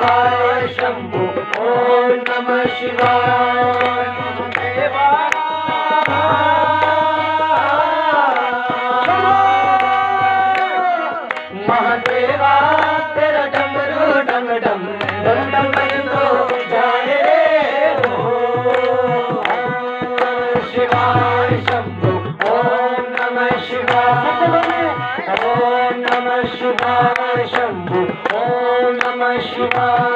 श नम शिवा महादेवा Shiva.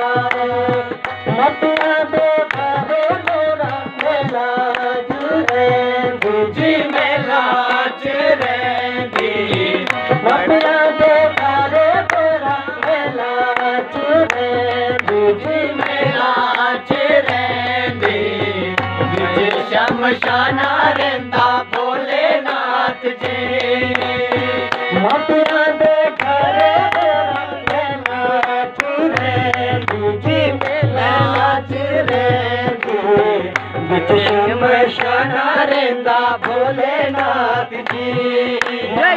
नंदा भोलेनाथ जी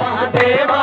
महादेवा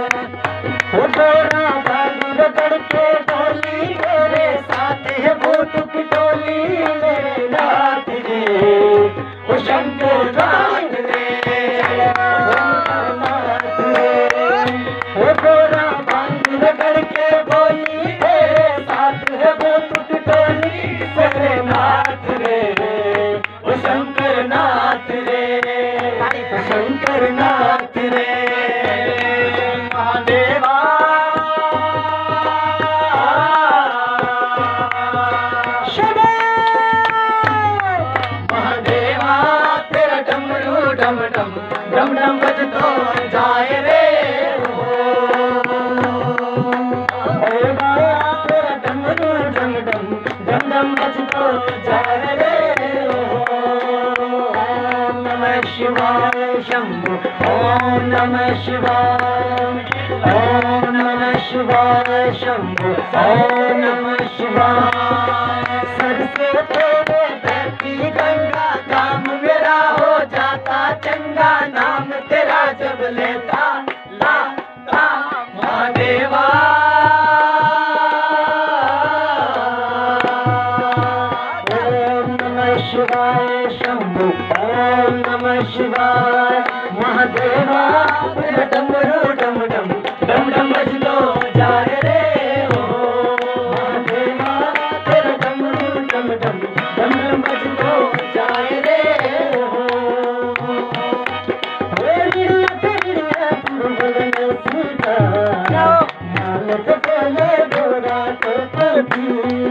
शम्भो। ॐ नमः शिवाय। ॐ नमः शिवाय शम्भो। ॐ नमः शिवाय। शिवाय शंभु। ओम नमः शिवाय। महादेवा डम डम डम डम डम बज दो रे ओ महादेवा तेरा डम डम डम डम डम बज दो जा रे Thank you.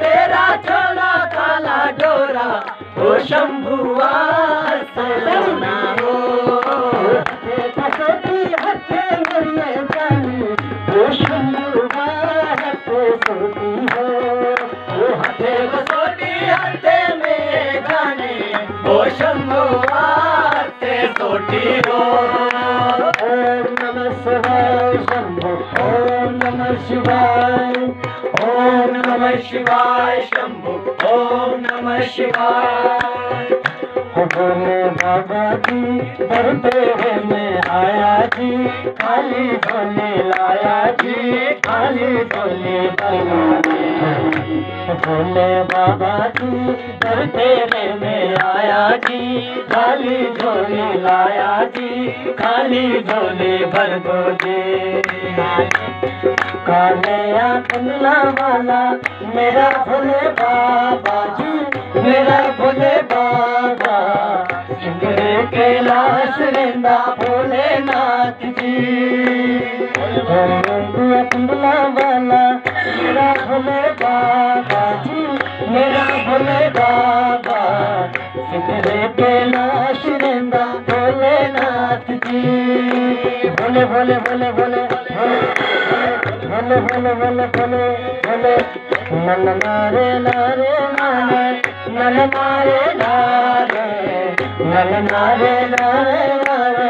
तेरा छोला काला डोरा ओ शंभुआ काला डोरा हो शाय शम्भ। ॐ नम शिवाय। ॐ नमः शिवाय। शम्भो ॐ नमः शिवाय। भोले बाबा जी दर तेरे आया जी। खाली झोले लाया जी। खाली झोले भोले बाबा जी। दर तेरे आया जी। खाली झोले लाया जी। खाली झोले भर दो जी काले कमला वाला मेरा भोले बाबा जी। मेरा भोले भोले भोले भोले भोले भोले भोले भोले भोले भोले नन नारे नारे नारे नन नारे नारे नन नारे नारे नारे